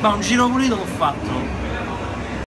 Ma un giro pulito l'ho fatto.